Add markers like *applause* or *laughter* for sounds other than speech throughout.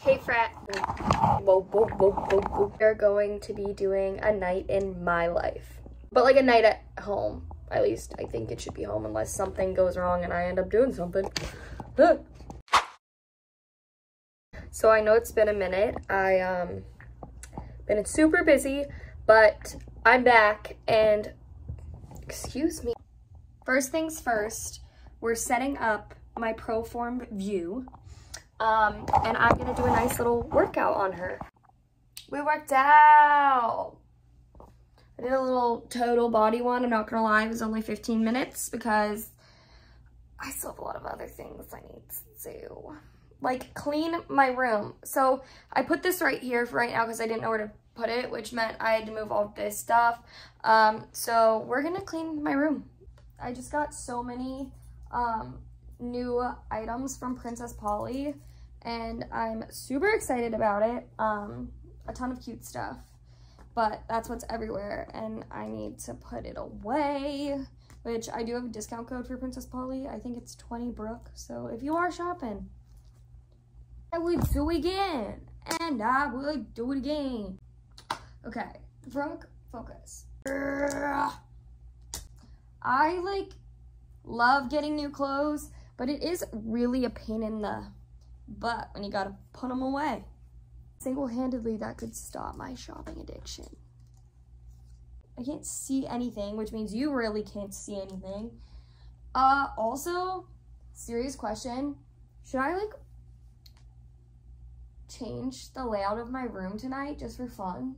Hey frat. We're going to be doing a night in my life. But like a night at home. At least I think it should be home unless something goes wrong and I end up doing something. *sighs* So I know it's been a minute. I um been super busy, but I'm back and excuse me. First things first, we're setting up my ProForm Vue. Um, and I'm gonna do a nice little workout on her. We worked out. I did a little total body one. I'm not gonna lie, it was only 15 minutes because I still have a lot of other things I need to do. Like clean my room. So I put this right here for right now because I didn't know where to put it, which meant I had to move all this stuff. Um, so we're gonna clean my room. I just got so many um, new items from Princess Polly and I'm super excited about it. Um, a ton of cute stuff, but that's what's everywhere and I need to put it away, which I do have a discount code for Princess Polly. I think it's 20 Brooke. So if you are shopping, I would do it again and I would do it again. Okay, Brooke, focus. I like love getting new clothes, but it is really a pain in the butt when you gotta put them away. Single-handedly, that could stop my shopping addiction. I can't see anything, which means you really can't see anything. Uh, also, serious question, should I like change the layout of my room tonight just for fun?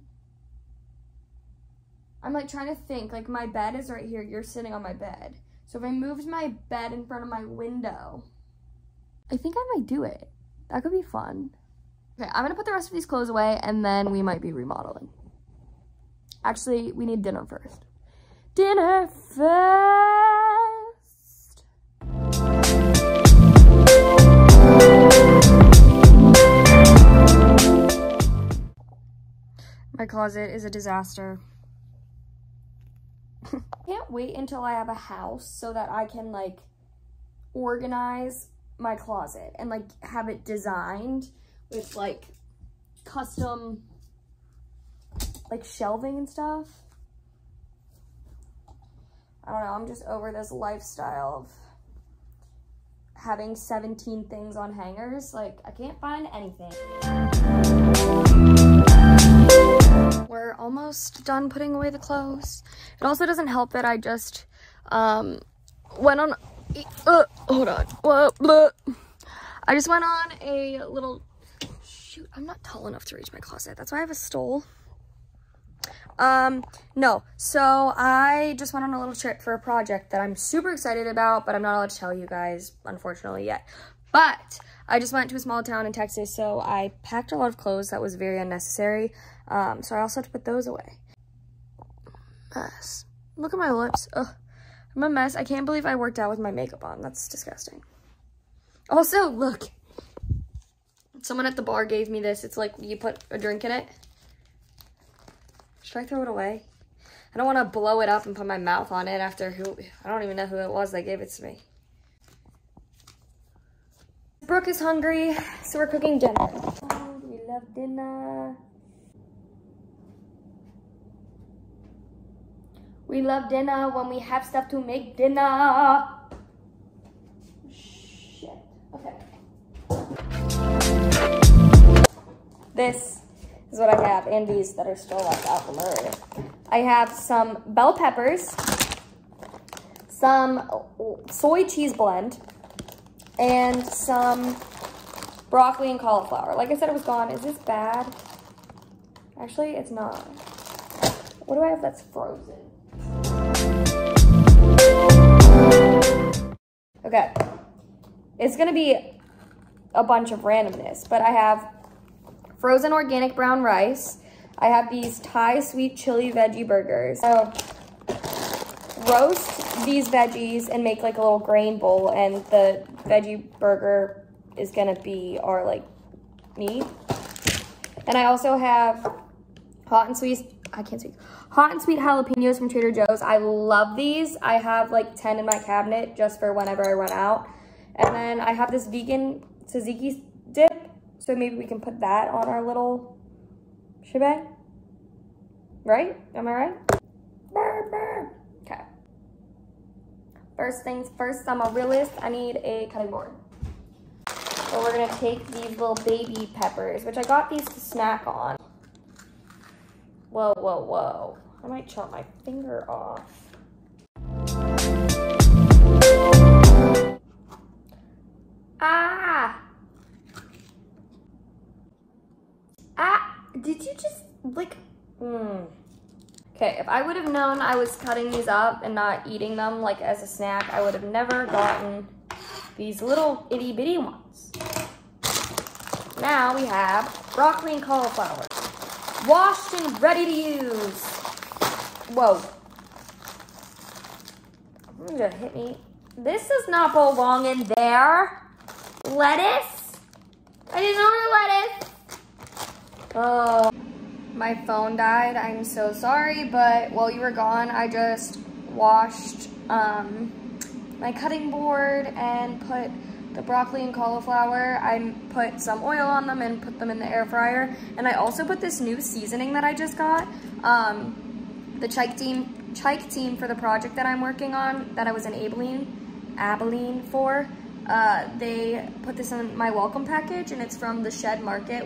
I'm like trying to think, like my bed is right here, you're sitting on my bed. So if I moved my bed in front of my window, I think I might do it. That could be fun. Okay, I'm gonna put the rest of these clothes away and then we might be remodeling. Actually, we need dinner first. Dinner first. My closet is a disaster. Can't wait until I have a house so that I can like organize my closet and like have it designed with like custom like shelving and stuff. I don't know, I'm just over this lifestyle of having 17 things on hangers. Like, I can't find anything. Almost done putting away the clothes. It also doesn't help that I just um, went on, uh, hold on, Whoa, blah. I just went on a little, shoot, I'm not tall enough to reach my closet. That's why I have a stole. Um, no, so I just went on a little trip for a project that I'm super excited about, but I'm not allowed to tell you guys, unfortunately, yet. But I just went to a small town in Texas, so I packed a lot of clothes that was very unnecessary. Um, so I also have to put those away. Mess. Look at my lips. Ugh. I'm a mess. I can't believe I worked out with my makeup on. That's disgusting. Also, look. Someone at the bar gave me this. It's like you put a drink in it. Should I throw it away? I don't want to blow it up and put my mouth on it after who, I don't even know who it was that gave it to me. Brooke is hungry, so we're cooking dinner. Oh, we love dinner. We love dinner when we have stuff to make dinner. Shit. Okay. This is what I have, and these that are still left out from earlier. I have some bell peppers, some soy cheese blend, and some broccoli and cauliflower. Like I said, it was gone. Is this bad? Actually, it's not. What do I have that's frozen? Okay. It's going to be a bunch of randomness, but I have frozen organic brown rice. I have these Thai sweet chili veggie burgers. So roast these veggies and make like a little grain bowl and the veggie burger is gonna be our like meat. And I also have hot and sweet, I can't speak, hot and sweet jalapenos from Trader Joe's. I love these. I have like 10 in my cabinet just for whenever I run out. And then I have this vegan tzatziki dip So maybe we can put that on our little shebang. Right? Am I right? Okay. First things first, I'm a realist. I need a cutting board. So we're gonna take these little baby peppers, which I got these to snack on. Whoa, whoa, whoa. I might chop my finger off. Ah! Ah! Did you just, like, hmm. Okay, if I would have known I was cutting these up and not eating them, like, as a snack, I would have never gotten these little itty bitty ones. Now we have broccoli and cauliflower. Washed and ready to use. Whoa. I'm gonna hit me. This does not belong in there. Lettuce? I didn't order lettuce. Oh, my phone died. I'm so sorry, but while you were gone, I just washed um, my cutting board and put the broccoli and cauliflower. I put some oil on them and put them in the air fryer. And I also put this new seasoning that I just got. Um, the Chike team, Chike team for the project that I'm working on, that I was in Abilene, Abilene for, uh, they put this in my welcome package and it's from the Shed Market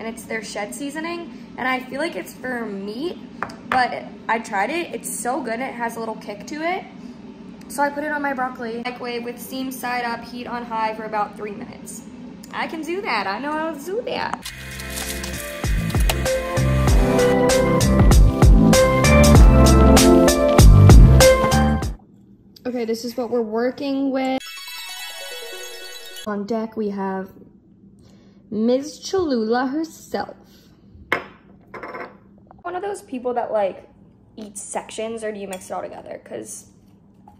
and it's their shed seasoning. And I feel like it's for meat, but I tried it. It's so good. It has a little kick to it. So I put it on my broccoli. Microwave with steam side up, heat on high for about three minutes. I can do that. I know to do that. Okay, this is what we're working with. On deck, we have Ms. Cholula herself. One of those people that like eat sections or do you mix it all together? Because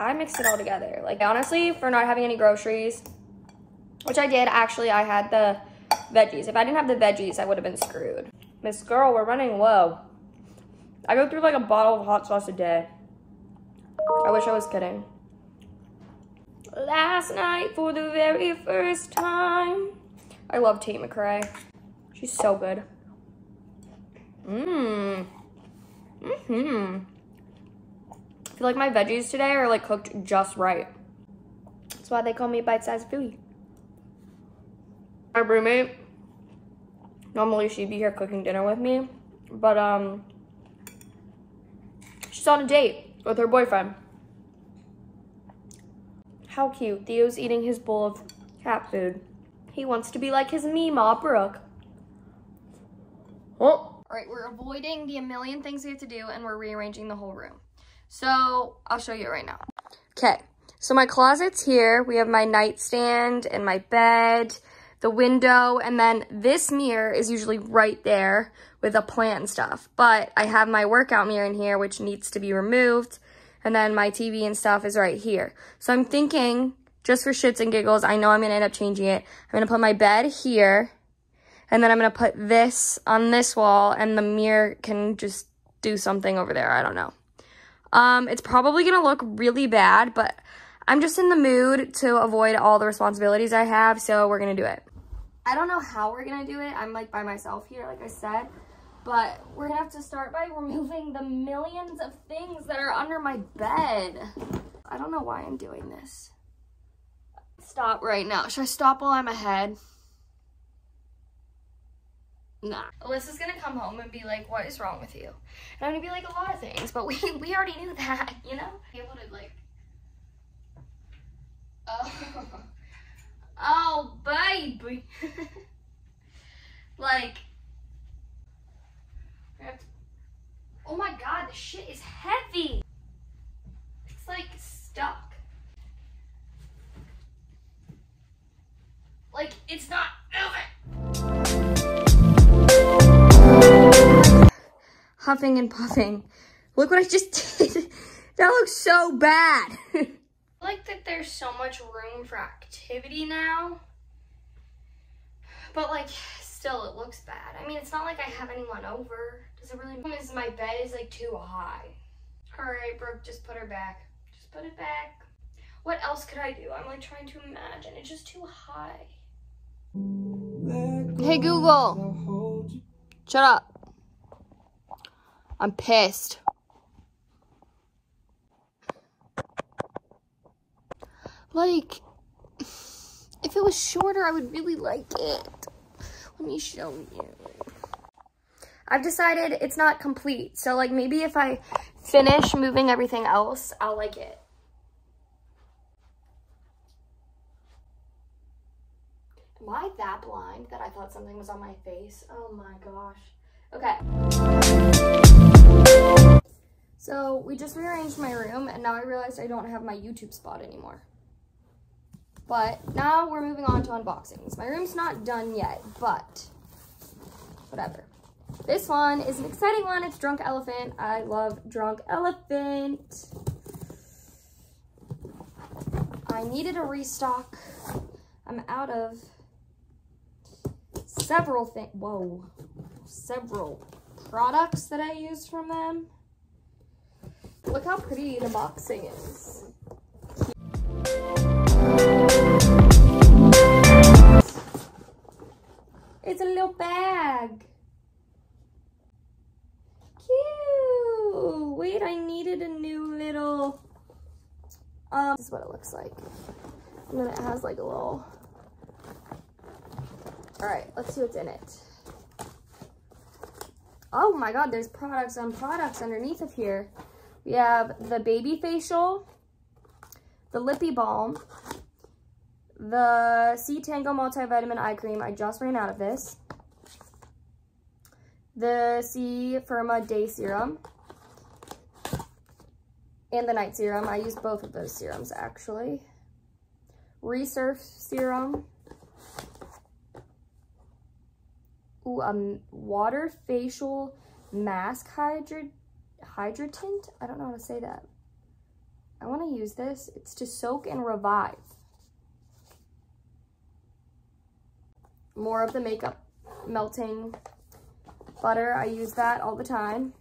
I mixed it all together. Like honestly, for not having any groceries, which I did, actually I had the veggies. If I didn't have the veggies, I would have been screwed. Miss Girl, we're running low. I go through like a bottle of hot sauce a day. I wish I was kidding. Last night for the very first time. I love Tate McRae. She's so good. Mmm. Mm-hmm feel like my veggies today are like cooked just right. That's why they call me bite-sized foodie. My roommate, normally she'd be here cooking dinner with me, but um, she's on a date with her boyfriend. How cute. Theo's eating his bowl of cat food. He wants to be like his Mima Brooke. Oh. All right, we're avoiding the a million things we have to do and we're rearranging the whole room. So I'll show you right now. Okay, so my closet's here. We have my nightstand and my bed, the window, and then this mirror is usually right there with a plant and stuff. But I have my workout mirror in here, which needs to be removed. And then my TV and stuff is right here. So I'm thinking, just for shits and giggles, I know I'm going to end up changing it. I'm going to put my bed here. And then I'm going to put this on this wall. And the mirror can just do something over there. I don't know. Um, it's probably going to look really bad, but I'm just in the mood to avoid all the responsibilities I have, so we're going to do it. I don't know how we're going to do it. I'm like by myself here, like I said, but we're going to have to start by *laughs* removing the millions of things that are under my bed. I don't know why I'm doing this. Stop right now. Should I stop while I'm ahead? Nah. Alyssa's gonna come home and be like, what is wrong with you? And I'm gonna be like, a lot of things, but we, *laughs* we already knew that, you know? Be able to like, oh, *laughs* oh, baby. *laughs* like, oh my God, the shit is heavy. It's like stuck. Like, it's not moving. Huffing and puffing. Look what I just *laughs* did. that looks so bad. *laughs* I like that there's so much room for activity now. But like, still it looks bad. I mean, it's not like I have anyone over. Does it really, is my bed is like too high. All right, Brooke, just put her back. Just put it back. What else could I do? I'm like trying to imagine. It's just too high. Hey Google. Shut up. I'm pissed. Like, if it was shorter, I would really like it. Let me show you. I've decided it's not complete. So like maybe if I finish moving everything else, I'll like it. Am I that blind that I thought something was on my face? Oh my gosh. Okay. So we just rearranged my room and now I realized I don't have my YouTube spot anymore. But now we're moving on to unboxings. My room's not done yet, but whatever. This one is an exciting one. It's Drunk Elephant. I love Drunk Elephant. I needed a restock. I'm out of several things. Whoa. Several products that I used from them. Look how pretty the boxing is. It's a little bag. Cute. Wait, I needed a new little, um, this is what it looks like. And then it has like a little, all right, let's see what's in it. Oh my God, there's products on products underneath of here. We have the baby facial, the lippy balm, the C Tango multivitamin eye cream. I just ran out of this. The C Firma day serum. And the night serum. I use both of those serums actually. Resurf serum. Ooh, um, water facial mask hydra hydratant. I don't know how to say that. I want to use this. It's to soak and revive. more of the makeup melting butter. I use that all the time.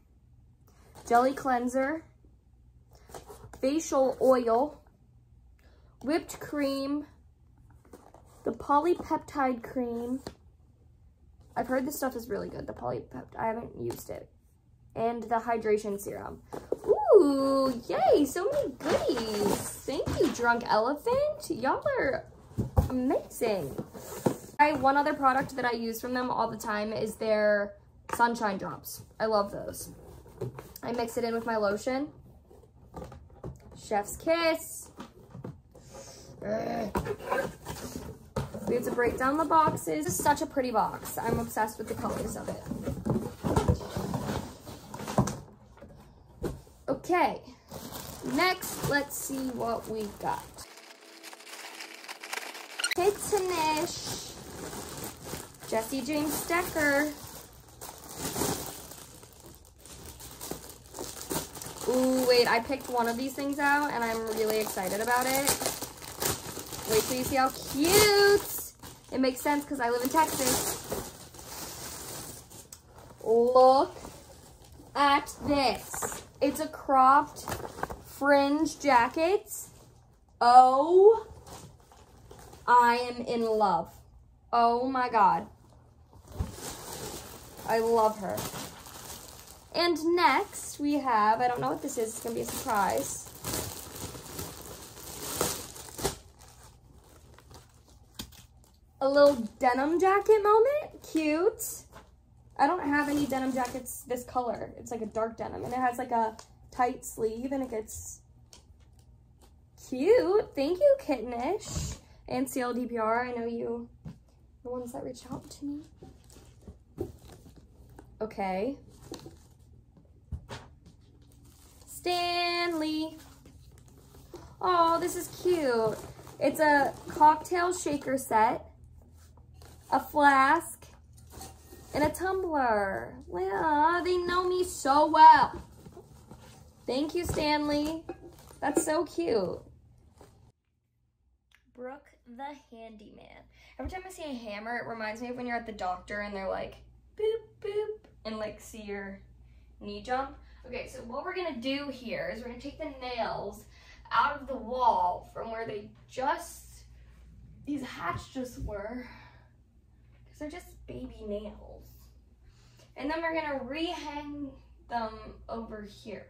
Jelly cleanser, facial oil, whipped cream, the polypeptide cream. I've heard this stuff is really good, the polypeptide. I haven't used it. And the hydration serum. Ooh, yay, so many goodies. Thank you, Drunk Elephant. Y'all are amazing. I, one other product that I use from them all the time is their sunshine drops. I love those. I mix it in with my lotion. Chef's kiss. We have to break down the boxes. This is such a pretty box. I'm obsessed with the colors of it. Okay, next, let's see what we got. Kittenish. Jessie James Decker. Ooh, wait, I picked one of these things out and I'm really excited about it. Wait till you see how cute. It makes sense because I live in Texas. Look at this. It's a cropped fringe jacket. Oh, I am in love. Oh my God. I love her. And next we have, I don't know what this is, it's gonna be a surprise. A little denim jacket moment, cute. I don't have any denim jackets this color. It's like a dark denim and it has like a tight sleeve and it gets cute. Thank you, Kittenish and CLDPR. I know you, the ones that reach out to me. Okay. Stanley. Oh, this is cute. It's a cocktail shaker set, a flask, and a tumbler. Well, they know me so well. Thank you, Stanley. That's so cute. Brooke the handyman. Every time I see a hammer, it reminds me of when you're at the doctor and they're like, boop, boop, and like see your knee jump. Okay, so what we're gonna do here is we're gonna take the nails out of the wall from where they just, these hats just were. because they're just baby nails. And then we're gonna rehang them over here.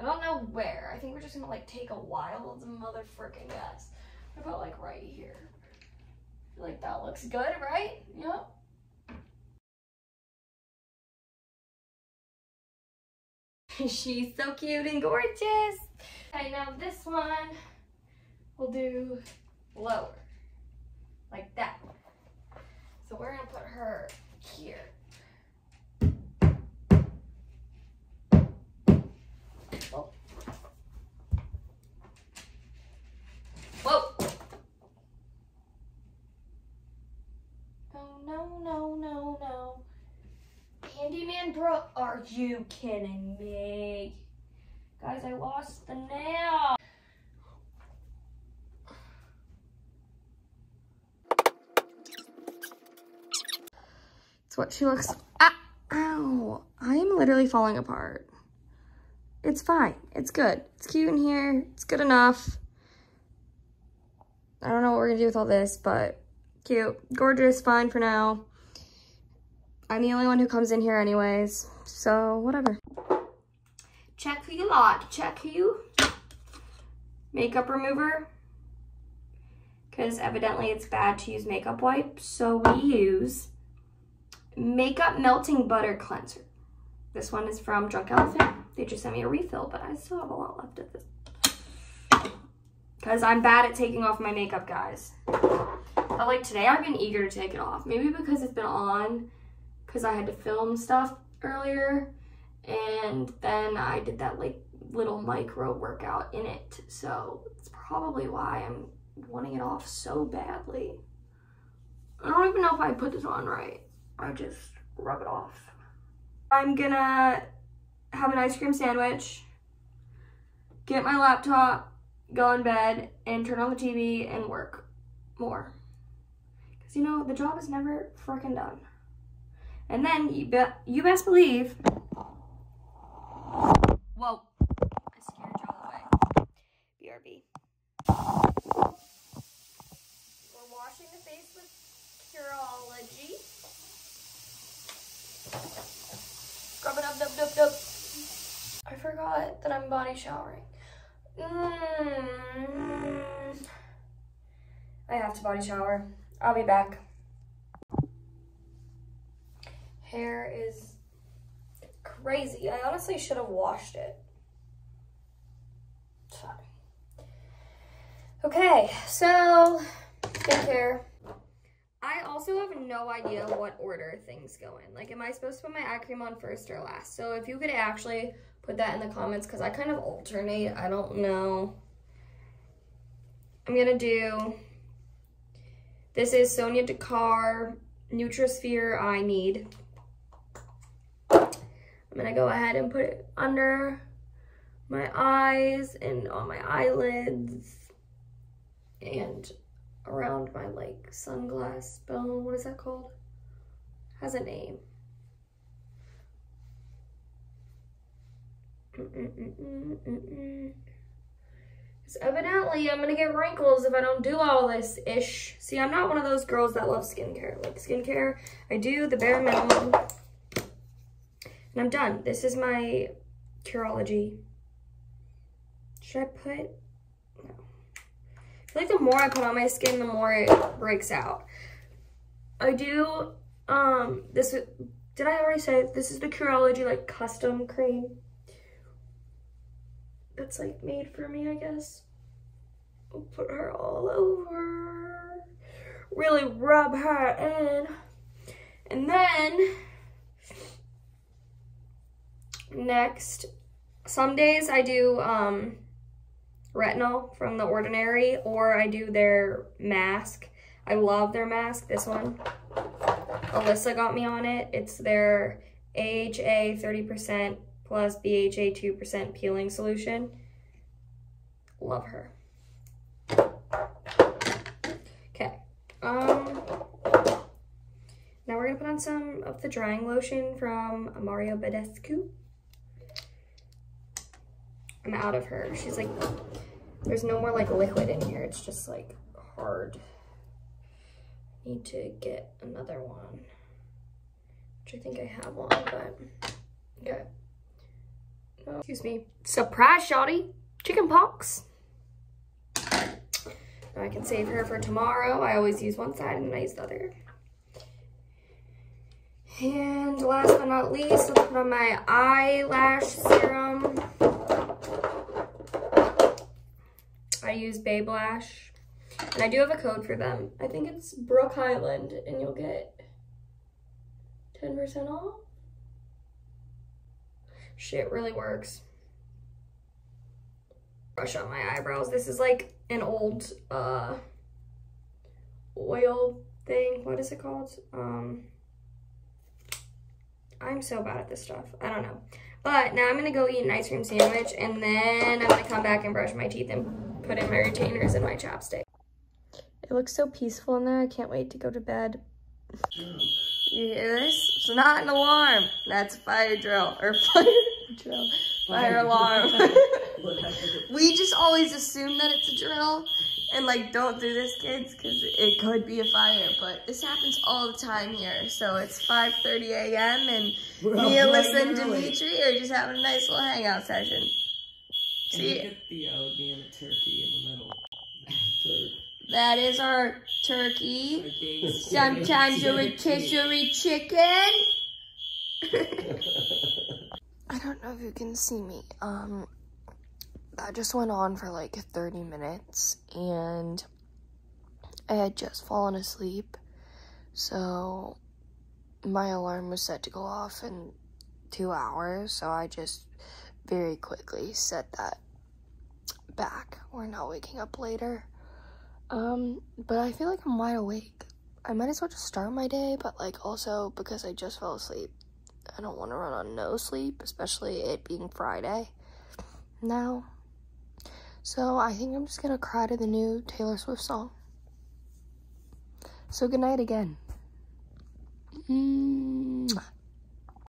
I don't know where. I think we're just gonna like take a wild motherfucking guess. What about like right here? like that looks good, right? Yep. *laughs* She's so cute and gorgeous. Okay, now this one we'll do lower, like that. So we're gonna put her here. Whoa. Whoa. Oh, no, no, no. Candyman bro, are you kidding me? Guys, I lost the nail. It's what she looks, ah, ow. I am literally falling apart. It's fine, it's good. It's cute in here, it's good enough. I don't know what we're gonna do with all this, but cute, gorgeous, fine for now. I'm the only one who comes in here anyways, so whatever. Check who you lot, check who you. Makeup remover, because evidently it's bad to use makeup wipes, so we use Makeup Melting Butter Cleanser. This one is from Drunk Elephant. They just sent me a refill, but I still have a lot left of this. Because I'm bad at taking off my makeup, guys. But like today, I've been eager to take it off. Maybe because it's been on because I had to film stuff earlier and then I did that like little micro workout in it. So it's probably why I'm wanting it off so badly. I don't even know if I put this on right. I just rub it off. I'm gonna have an ice cream sandwich, get my laptop, go in bed, and turn on the TV and work more. Because, you know, the job is never freaking done. And then you, be you best believe. Whoa. I scared you all away. BRB. We're washing the face with Curology. Scrub it up, dub, dub, dub. I forgot that I'm body showering. Mm. I have to body shower. I'll be back hair is crazy. I honestly should have washed it. Okay, so skincare. I also have no idea what order things go in. Like, am I supposed to put my eye cream on first or last? So if you could actually put that in the comments, because I kind of alternate. I don't know. I'm going to do, this is Sonya Dakar Nutrisphere I Need. I'm gonna go ahead and put it under my eyes and on my eyelids and around my like sunglass bone. What is that called? Has a name. Because evidently I'm gonna get wrinkles if I don't do all this ish. See, I'm not one of those girls that love skincare. Like skincare, I do the bare minimum. And I'm done. This is my Curology. Should I put, no. I feel like the more I put on my skin, the more it breaks out. I do, um, this, did I already say, this is the Curology, like, custom cream. That's, like, made for me, I guess. I'll put her all over. Really rub her in. And then, Next, some days I do um, retinol from The Ordinary or I do their mask. I love their mask, this one. Alyssa got me on it. It's their AHA 30% plus BHA 2% peeling solution. Love her. Okay. Um, now we're going to put on some of the drying lotion from Mario Badescu. I'm out of her. She's like, there's no more like liquid in here. It's just like hard. need to get another one, which I think I have one, but okay. Excuse me. Surprise, Shotty. Chicken pox. I can save her for tomorrow. I always use one side and then I use the other. And last but not least, I'll put on my eyelash serum. I use Babe Lash. And I do have a code for them. I think it's Brooke Hyland and you'll get 10% off. Shit really works. Brush on my eyebrows. This is like an old uh oil thing. What is it called? Um I'm so bad at this stuff. I don't know. But now I'm gonna go eat an ice cream sandwich and then I'm gonna come back and brush my teeth and put in my retainers and my chapstick. It looks so peaceful in there. I can't wait to go to bed. You hear this? It's not an alarm. That's fire drill or fire drill, fire alarm. *laughs* we just always assume that it's a drill and like don't do this kids because it could be a fire but this happens all the time here. So it's 5:30 a.m and We're me and up and. Dimitri are just having a nice little hangout session. And see at the uh, being a turkey in the middle. That is our turkey. Sometimes *laughs* a rotisserie chicken *laughs* I don't know if you can see me. Um, that just went on for like 30 minutes and I had just fallen asleep. So my alarm was set to go off in two hours. So I just very quickly set that back. We're not waking up later. Um, but I feel like I'm wide awake. I might as well just start my day, but like also because I just fell asleep. I don't want to run on no sleep, especially it being Friday now. So I think I'm just gonna cry to the new Taylor Swift song. So good night again. Mm.